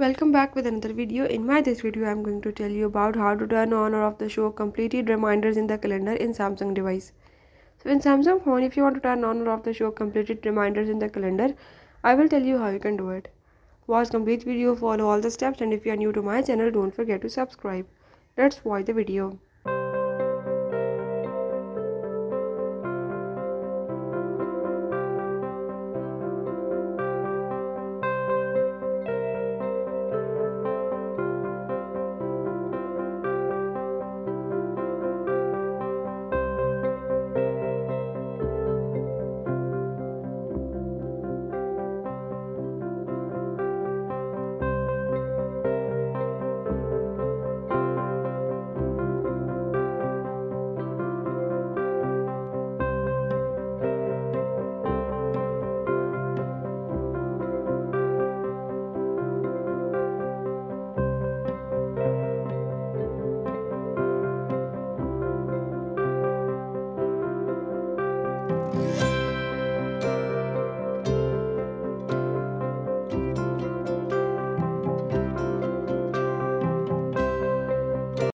Welcome back with another video. In my this video I am going to tell you about how to turn on or off the show completed reminders in the calendar in Samsung device. So in Samsung phone if you want to turn on or off the show completed reminders in the calendar I will tell you how you can do it. Watch complete video follow all the steps and if you are new to my channel don't forget to subscribe. Let's watch the video.